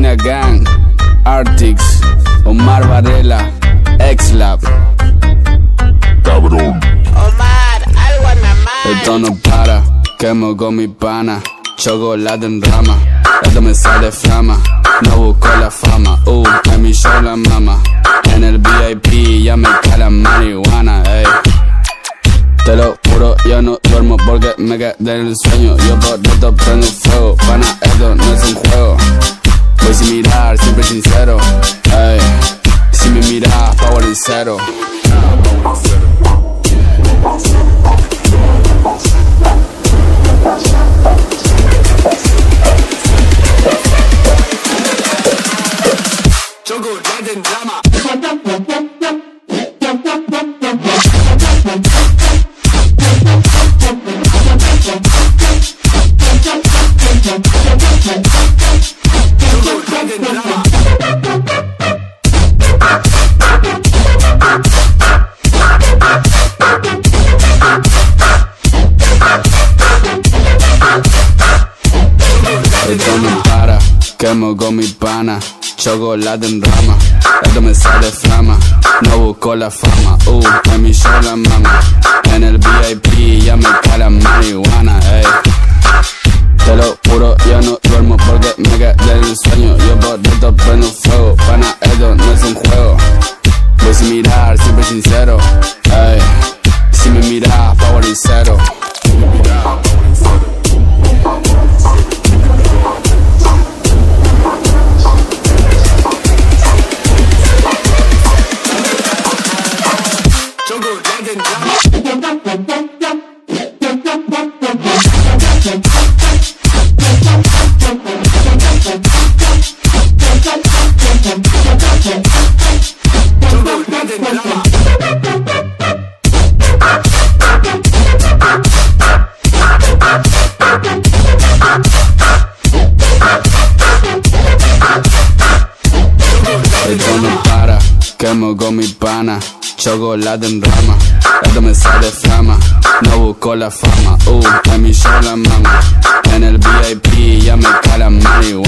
Mina Gang, Artix, Omar Varela, X-Lab. Cabrón. Omar, algo mal. Esto no para, quemo con mi pana. Chocolate en rama, esto me sale flama. No busco la fama, uh, en mi show la mama. En el VIP ya me cae marihuana, ey. Te lo juro, yo no duermo porque me quedé en el sueño. Yo por esto prendo fuego, pana, cero. Quemo con mi pana. Chocolate en rama, esto me sale flama. No busco la fama, uh, en mi show la mama. En el VIP ya me cae la marihuana, ey. Esto no para, quemo mi pana. Chocolate en rama, esto me sale flama. No busco la fama, uh, en mi show la mama. En el VIP ya me cae la marihuana, ey.